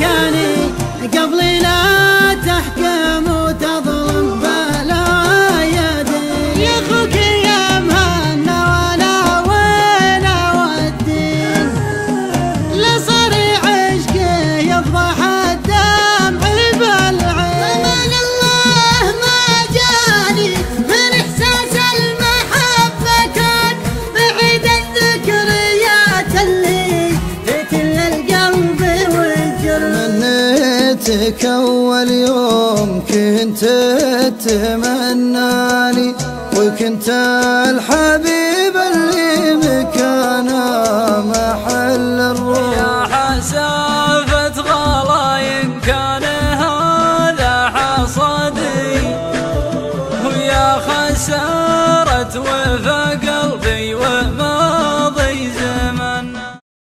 كاني قبل جيتك أول يوم كنت تمناني وكنت الحبيب اللي مكانه محل الروح. يا حسن.